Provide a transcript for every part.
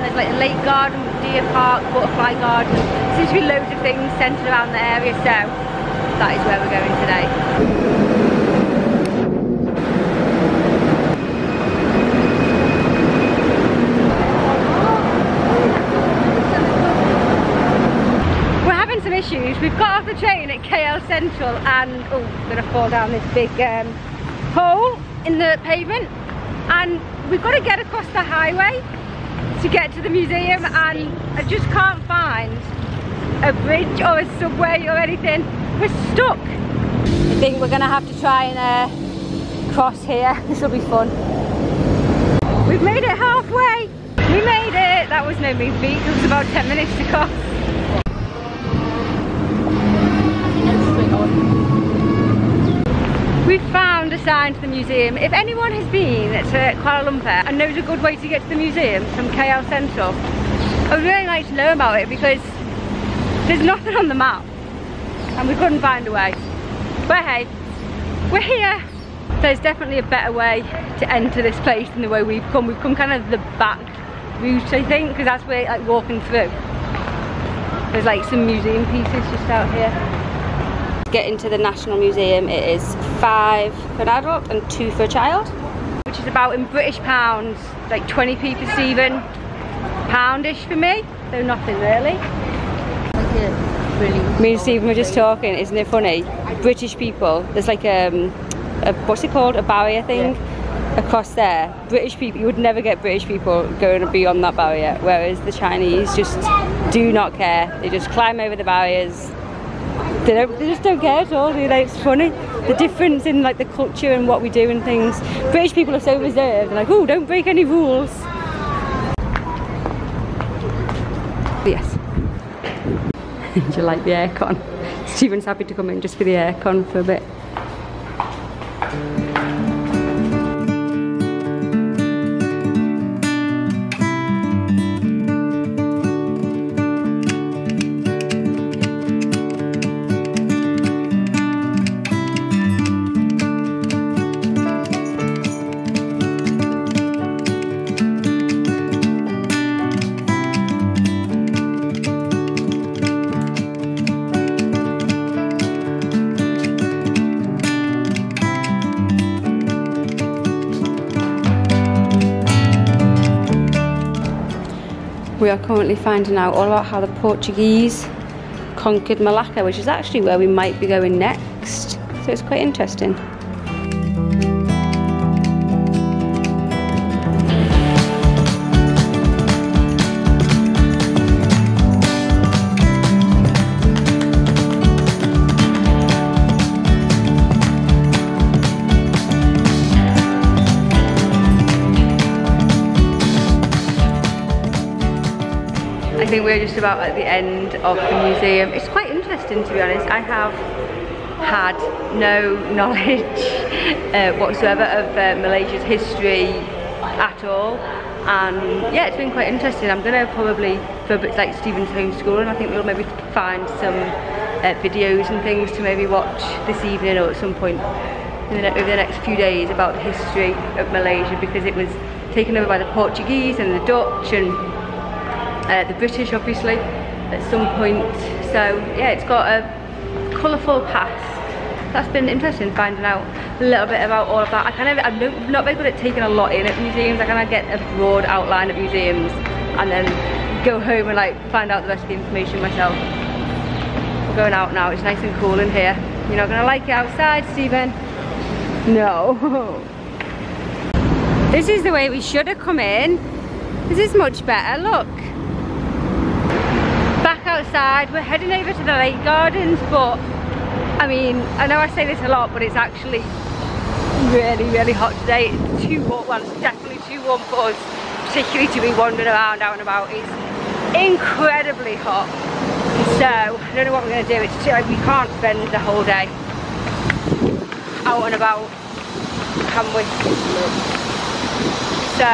and there's like a lake garden, deer park, butterfly garden. Seems to be loads of things centred around the area, so that is where we're going today. We're having some issues. We've got off the train at KL Central and oh, I'm gonna fall down this big um, hole in the pavement. And we've got to get across the highway to get to the museum and I just can't find a bridge or a subway or anything. We're stuck. I think we're gonna have to try and uh, cross here. This will be fun. We've made it halfway. We made it. That was no mean feat. It was about 10 minutes to cross. We found a sign to the museum. If anyone has been to Kuala Lumpur and knows a good way to get to the museum from KL Central, I would really like to know about it because there's nothing on the map and we couldn't find a way. But hey, we're here. There's definitely a better way to enter this place than the way we've come. We've come kind of the back route, I think, because that's where like walking through. There's like some museum pieces just out here. Get into the National Museum, it is five for an adult and two for a child. Which is about in British pounds, like 20p per Stephen, poundish for me, though nothing really. Me and Stephen were just talking, isn't it funny? British people, there's like um, a, what's it called, a barrier thing across there. British people, you would never get British people going beyond that barrier, whereas the Chinese just do not care. They just climb over the barriers. They, don't, they just don't care at all, they? It's funny. The difference in like the culture and what we do and things. British people are so reserved, like, oh, don't break any rules. Yes. Do you like the aircon? Stephen's happy to come in just for the aircon for a bit. We are currently finding out all about how the Portuguese conquered Malacca, which is actually where we might be going next. So it's quite interesting. Think we're just about at the end of the museum. It's quite interesting to be honest. I have had no knowledge uh, whatsoever of uh, Malaysia's history at all and yeah it's been quite interesting I'm gonna probably for a bit like Stephen's home school and I think we'll maybe find some uh, videos and things to maybe watch this evening or at some point in the, over the next few days about the history of Malaysia because it was taken over by the Portuguese and the Dutch and uh, the British obviously at some point. So yeah it's got a colourful past. That's been interesting finding out a little bit about all of that. I kind of I'm not very good at taking a lot in at museums. I kind of get a broad outline of museums and then go home and like find out the rest of the information myself. We're going out now. It's nice and cool in here. You're not gonna like it outside Stephen. No. This is the way we should have come in. This is much better. Look outside we're heading over to the lake gardens but I mean I know I say this a lot but it's actually really really hot today. It's too warm well it's definitely too warm for us particularly to be wandering around out and about. It's incredibly hot. So I don't know what we're to do. It's too, like we can't spend the whole day out and about can we? So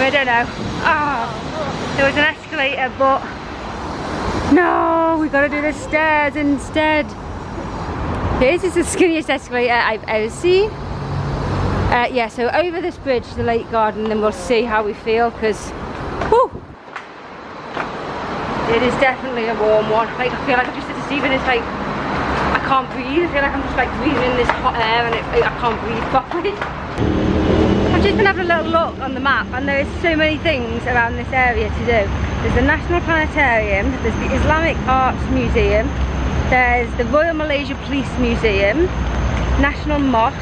I don't know. Oh, there was an escalator but no, we gotta do the stairs instead. This is the skinniest escalator I've ever seen. Uh, yeah, so over this bridge to the lake garden, then we'll see how we feel because, it is definitely a warm one. Like I feel like I'm just at Stephen. It's like I can't breathe. I feel like I'm just like breathing in this hot air and it, I can't breathe properly. I've just been having a little look on the map and there is so many things around this area to do. There's the National Planetarium, there's the Islamic Arts Museum, there's the Royal Malaysia Police Museum, National Mosque,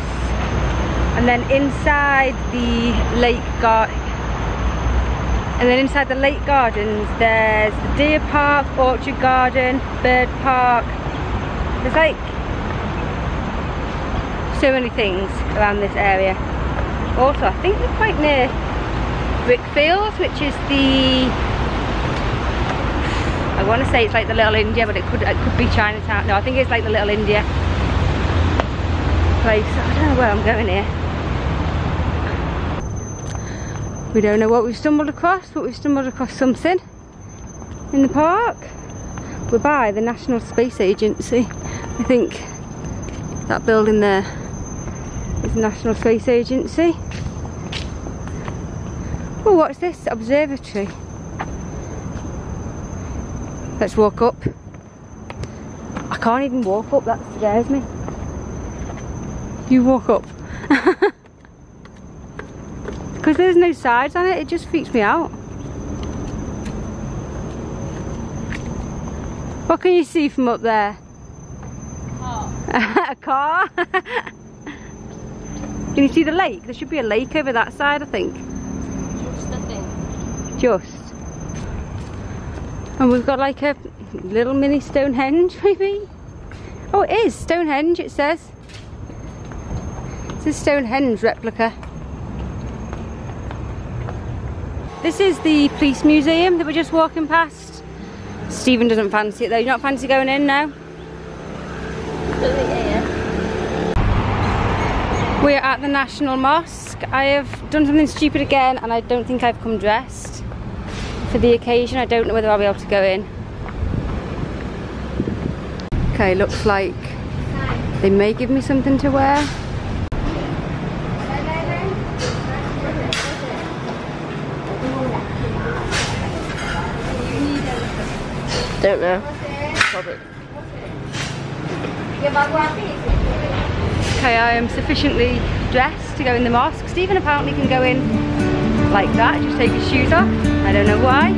and then inside the Lake Garden, and then inside the Lake Gardens there's the Deer Park, Orchid Garden, Bird Park. There's like so many things around this area. Also I think we're quite near Brickfields which is the I want to say it's like the Little India but it could it could be Chinatown. No I think it's like the Little India place. I don't know where I'm going here. We don't know what we've stumbled across, but we've stumbled across something in the park. We're by the National Space Agency. I think that building there is the National Space Agency. Oh, what's this? Observatory. Let's walk up. I can't even walk up, that scares me. You walk up. Because there's no sides on it, it just freaks me out. What can you see from up there? a car? can you see the lake? There should be a lake over that side, I think. Just a thing. Just. And we've got like a little mini Stonehenge, maybe? Oh, it is Stonehenge, it says. It's a Stonehenge replica. This is the police museum that we're just walking past. Stephen doesn't fancy it though. You not fancy going in now? We're at the National Mosque. I have done something stupid again and I don't think I've come dressed for the occasion. I don't know whether I'll be able to go in. Okay, looks like they may give me something to wear. Don't know. Probably. Okay, I am sufficiently dressed to go in the mosque. Stephen apparently can go in like that, just take your shoes off. I don't know why.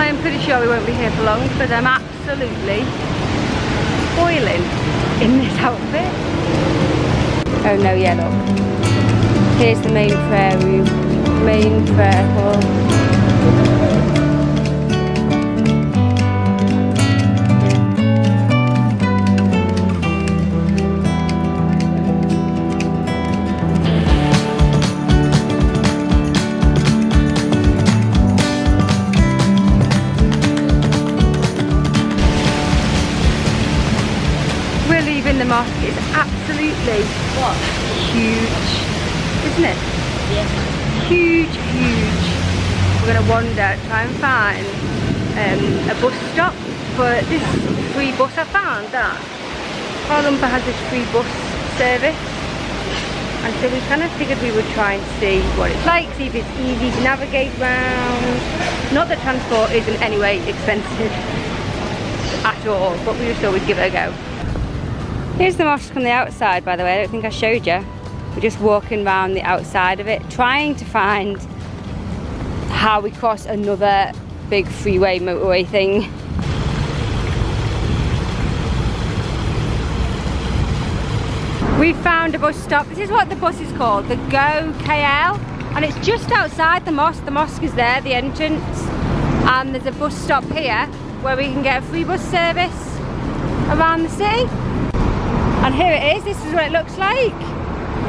I'm pretty sure we won't be here for long because I'm absolutely boiling in this outfit. Oh no, yeah look. Here's the main prayer room, main prayer hall. Absolutely what? huge, isn't it? Yeah. Huge, huge. We're going to wander, try and find um, a bus stop for this free bus. I found that Kuala Lumpur has this free bus service. And so we kind of figured we would try and see what it's like, see if it's easy to navigate round. Not that transport is in any way expensive at all, but we just thought we'd give it a go. Here's the mosque on the outside, by the way. I don't think I showed you. We're just walking around the outside of it, trying to find how we cross another big freeway motorway thing. We found a bus stop. This is what the bus is called, the Go KL. And it's just outside the mosque. The mosque is there, the entrance. And there's a bus stop here where we can get a free bus service around the city. And here it is, this is what it looks like.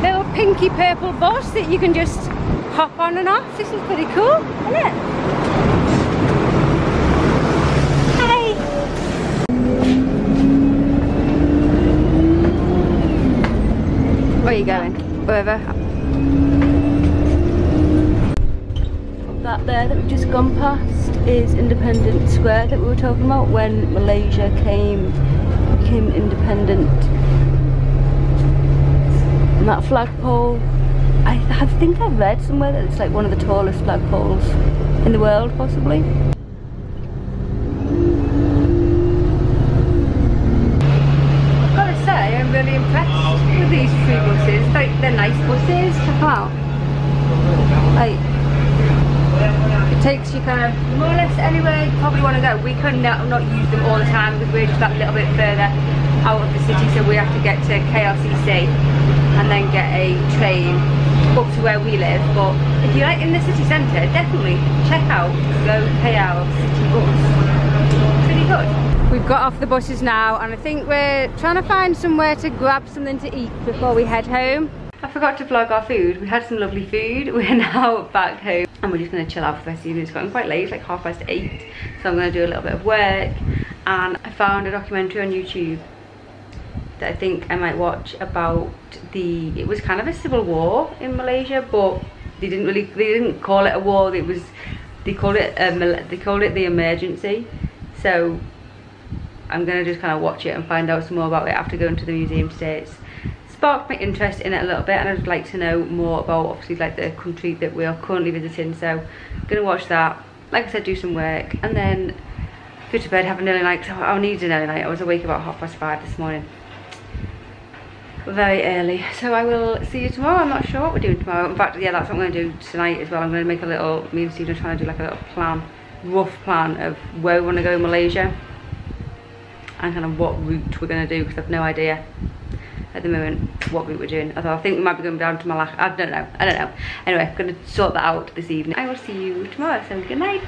Little pinky purple bus that you can just hop on and off. This is pretty cool, isn't it? Where are you going? Wherever. That there that we've just gone past is Independence Square that we were talking about when Malaysia came became independent and that flagpole, I, I think I've read somewhere that it's like one of the tallest flagpoles in the world possibly. I've got to say, I'm really impressed with these free buses. Like, they're nice buses. Them out. Like, it takes you kind of more or less anywhere you probably want to go. We could not, not use them all the time because we're just that little bit further out of the city, so we have to get to KLCC and then get a train up to where we live. But if you're like in the city centre, definitely check out Go KL City Bus. Pretty good. We've got off the buses now and I think we're trying to find somewhere to grab something to eat before we head home. I forgot to vlog our food. We had some lovely food. We're now back home and we're just gonna chill out for the rest of the evening. It's gotten quite late, it's like half past eight. So I'm gonna do a little bit of work and I found a documentary on YouTube that I think I might watch about the, it was kind of a civil war in Malaysia, but they didn't really, they didn't call it a war, it was, they called it, a, they called it the emergency. So I'm gonna just kind of watch it and find out some more about it after going to the museum today. It's sparked my interest in it a little bit and I'd like to know more about obviously like the country that we are currently visiting. So I'm gonna watch that, like I said, do some work and then go to bed, have an early night. I'll need an early night. I was awake about half past five this morning. Very early. So I will see you tomorrow. I'm not sure what we're doing tomorrow. In fact, yeah, that's what I'm gonna do tonight as well. I'm gonna make a little, me and Steve are trying to do like a little plan, rough plan of where we wanna go in Malaysia and kind of what route we're going to do because I've no idea at the moment what route we're doing. Although I think we might be going down to Malacca. I don't know. I don't know. Anyway, I'm going to sort that out this evening. I will see you tomorrow. So good night.